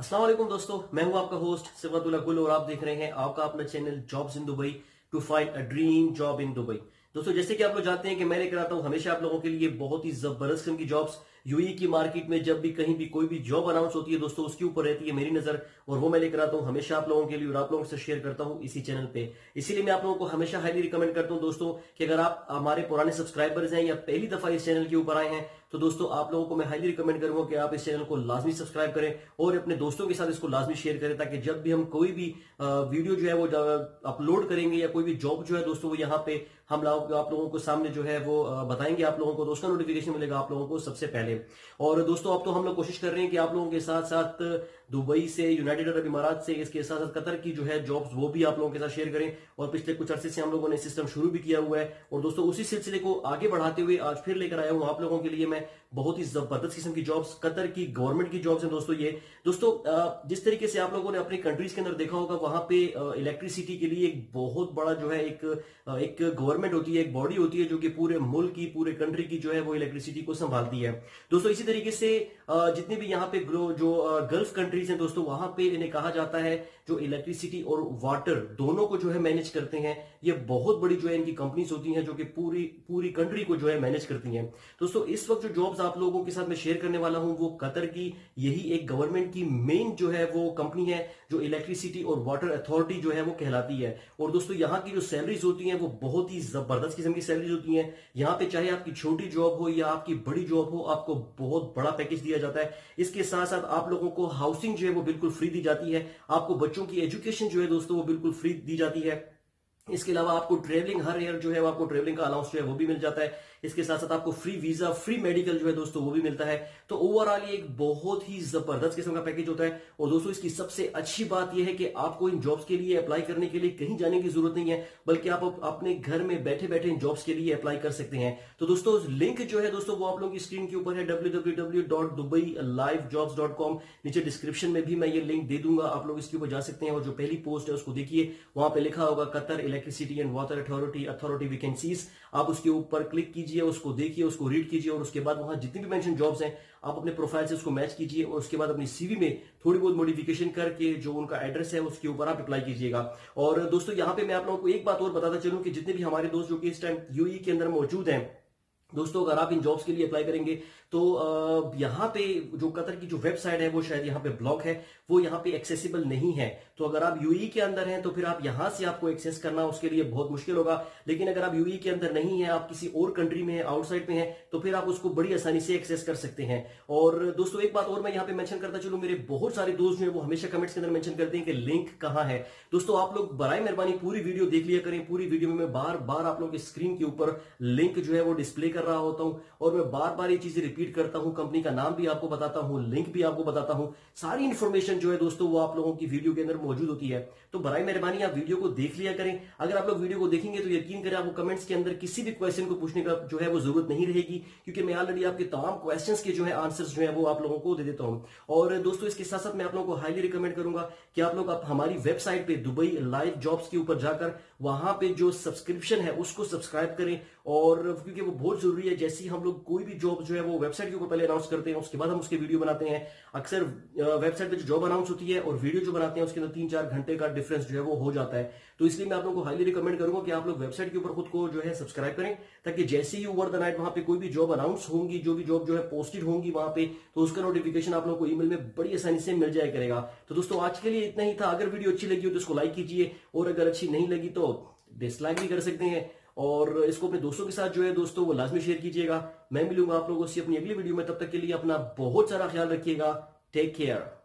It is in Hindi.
अस्सलाम वालेकुम दोस्तों, मैं हूँ आपका होस्ट सिफतुल्ला गुल और आप देख रहे हैं आपका अपना channel jobs in Dubai to find a dream job in Dubai दोस्तों, जैसे कि आप लोग जानते हैं कि मैं लेकर आता हूँ हमेशा आप लोगों के लिए बहुत ही ज़बरदस्त किस्म की जॉब्स यूई की मार्केट में जब भी कहीं भी कोई भी जॉब अनाउंस होती है दोस्तों, उसके ऊपर रहती है मेरी नज़र, और वो मैं लेकर आता हूँ हमेशा आप लोगों के लिए और आप लोगों से शेयर करता हूँ इसी चैनल पे। इसीलिए मैं आप लोगों को हमेशा हाईली रिकमेंड करता हूँ दोस्तों कि अगर आप हमारे पुराने सब्सक्राइबर्स हैं या पहली दफ़ा इस चैनल के ऊपर आए हैं तो दोस्तों आप लोगों को मैं हाईली रिकमेंड करूँगा कि आप इस चैनल को लाजमी सब्सक्राइब करें और अपने दोस्तों के साथ इसको लाजमी शेयर करें, ताकि जब भी हम कोई भी वीडियो जो है वो अपलोड करेंगे या कोई भी जॉब जो है दोस्तों वो यहाँ पे हम आप लोगों को सामने जो है वो बताएँगे आप लोगों को तो उसका नोटिफिकेशन मिलेगा आप लोगों को सबसे पहले। और दोस्तों, अब तो हम लोग कोशिश कर रहे हैं कि आप लोगों के साथ साथ दुबई से यूनाइटेड अरब इमारात से, इसके साथ साथ कतर की जो है जॉब्स वो भी आप लोगों के साथ शेयर करें। और पिछले कुछ अरसे से हम लोगों ने सिस्टम शुरू भी किया हुआ है। और दोस्तों, उसी सिलसिले को आगे बढ़ाते हुए आज फिर लेकर आया हूँ आप लोगों के लिए मैं बहुत ही ज़बरदस्त किस्म की जॉब्स कतर की गवर्नमेंट की जॉब्स हैं दोस्तों ये। दोस्तों जिस तरीके से आप लोगों ने अपनी कंट्रीज़ के अंदर देखा होगा, वहाँ पे इलेक्ट्रिसिटी के लिए एक बहुत बड़ा जो है एक एक गवर्नमेंट होती है, एक बॉडी होती है, जो कि पूरे मुल्क की, पूरे कंट्री की जो है वो इलेक्ट्रिसिटी को संभालती है। दोस्तों, इसी तरीके से जितने भी यहाँ पे जो गल्फ कंट्रीज़ हैं दोस्तों, वहाँ पे इन्हें कहा जाता है जो इलेक्ट्रिसिटी और वाटर दोनों को जो है मैनेज करते हैं, ये बहुत बड़ी जो है इनकी कंपनीज़ होती हैं, जो कि पूरी पूरी कंट्री को जो है मैनेज करती हैं। दोस्तों, इस वक्त जो जॉब्स आप लोगों के साथ मैं शेयर करने वाला हूँ, वो कतर की, यही एक गवर्नमेंट की मेन जो है वो कंपनी है, जो इलेक्ट्रिसिटी और वाटर अथॉरिटी जो है वो कहलाती है। और दोस्तों, यहाँ की जो सैलरीज होती हैं, वो बहुत ही ज़बरदस्त किस्म की सैलरीज होती हैं। यहाँ पे चाहे आपकी छोटी जॉब हो या आपकी बड़ी जॉब हो, आपको बहुत बड़ा पैकेज दिया जाता है। इसके साथ साथ आप लोगों को हाउसिंग जो है वो बिल्कुल फ्री दी जाती है। आपको बच्चों की एजुकेशन जो है दोस्तों वो बिल्कुल फ्री दी जाती है। इसके अलावा आपको ट्रेवलिंग हर ईयर जो है आपको ट्रेवलिंग का अलाउंस जो है वो भी मिल जाता है। इसके साथ साथ आपको फ्री वीज़ा फ्री मेडिकल जो है दोस्तों वो भी मिलता है। तो ओवरऑल ये एक बहुत ही ज़बरदस्त किस्म का पैकेज होता है। और दोस्तों इसकी सबसे अच्छी बात यह है कि आपको इन जॉब्स के लिए अप्लाई करने के लिए कहीं जाने की ज़रूरत नहीं है, बल्कि आप अपने घर में बैठे बैठे इन जॉब्स के लिए अप्लाई कर सकते हैं। तो दोस्तों लिंक जो है दोस्तों वो आप लोगों की स्क्रीन के ऊपर है www.dubai.livejobs.com नीचे डिस्क्रिप्शन में भी मैं ये लिंक दे दूँगा, आप लोग इसके ऊपर जा सकते हैं और जो पहली पोस्ट है उसको देखिए। वहाँ पर लिखा होगा, Qatar electricity and water authority authority vacancies आप उसके ऊपर क्लिक कीजिए, उसको देखिए, उसको रीड कीजिए और उसके बाद वहाँ जितनी भी मेंशन जॉब्स हैं, आप अपने प्रोफ़ाइल से उसको मैच कीजिए और उसके बाद अपनी सीवी में थोड़ी बहुत मॉडिफिकेशन करके जो उनका एड्रेस है उसके ऊपर आप अप्लाई कीजिएगा। और दोस्तों, यहाँ पे मैं आप लोगों को एक बात और बताता चलूँ कि जितने भी हमारे दोस्त जो कि इस टाइम यूई के अंदर मौजूद हैं दोस्तों, अगर आप इन जॉब्स के लिए अप्लाई करेंगे तो यहाँ पे जो कतर की जो वेबसाइट है, वो शायद यहाँ पे ब्लॉक है, वो यहाँ पे एक्सेसिबल नहीं है। तो अगर आप यूई के अंदर हैं तो फिर आप यहाँ से आपको एक्सेस करना उसके लिए बहुत मुश्किल होगा। लेकिन अगर आप यूई के अंदर नहीं है, आप किसी और कंट्री में है आउटसाइड में है तो फिर आप उसको बड़ी आसानी से एक्सेस कर सकते हैं। और, दोस्तों, एक बात और मैं यहाँ पे मैंशन करता चलू, मेरे बहुत सारे दोस्त जो है, वो हमेशा कमेंट्स के अंदर मैंशन करते हैं कि लिंक कहाँ है। दोस्तों, आप लोग बरए मेहरबानी पूरी वीडियो देख लिया करें, पूरी वीडियो में बार बार आप लोग स्क्रीन के ऊपर लिंक जो है, वो डिस्प्ले कर। रहा होता हूँ और मैं बार बार ये चीज़ें रिपीट करता हूँ। कंपनी का नाम भी आपको बताता हूँ लिंक भी आपको बताता हूँ। सारी इंफॉर्मेशन जो है दोस्तों, वो आप लोगों की वीडियो के अंदर मौजूद होती है। तो बराई मेहरबानी, आप वीडियो को देख लिया करें। अगर आप लोग वीडियो को देखेंगे तो यकीन करें आपको कमेंट्स के अंदर किसी भी क्वेश्चन को पूछने का जो है वो ज़रूरत नहीं रहेगी, क्योंकि मैं ऑलरेडी आपके तमाम क्वेश्चन के जो है आंसर जो है वो आप लोगों को दे देता हूँ। और दोस्तों, इसके साथ साथ मैं आप लोगों को हाईली रिकमेंड करूँगा कि आप लोग आप हमारी वेबसाइट पे दुबई लाइव जॉब्स के ऊपर जाकर वहाँ पे जो सब्सक्रिप्शन है उसको सब्सक्राइब करें। और क्योंकि वो बहुत ज़रूरी है, जैसे हम लोग कोई भी जॉब जो है वो वेबसाइट के ऊपर पहले अनाउंस करते हैं, उसके बाद हम उसके वीडियो बनाते हैं। अक्सर वेबसाइट पे जो जॉब अनाउंस होती है और वीडियो जो बनाते हैं, उसके अंदर तीन चार घंटे का डिफरेंस जो है वो हो जाता है। तो इसलिए मैं आप लोगों को हाईली रिकमेंड करूँगा कि आप लोग वेबसाइट के ऊपर खुद को जो है सब्सक्राइब करें, ताकि जैसे ही ओवर द नाइट वहाँ पे कोई भी जॉब अनाउंस होंगी, जो भी जॉब जो है पोस्टेड होंगी वहाँ पे तो उसका नोटिफिकेशन आप लोग को ईमेल में बड़ी आसानी से मिल जाया करेगा। तो दोस्तों, आज के लिए इतना ही था। अगर वीडियो अच्छी लगी हो तो इसको लाइक कीजिए और अगर अच्छी नहीं लगी तो डिसलाइक भी कर सकते हैं। और इसको अपने दोस्तों के साथ जो है दोस्तों, वो लाजमी शेयर कीजिएगा। मैं मिलूँगा आप लोगों से अपनी अगली वीडियो में। तब तक के लिए अपना बहुत सारा ख्याल रखिएगा। Take care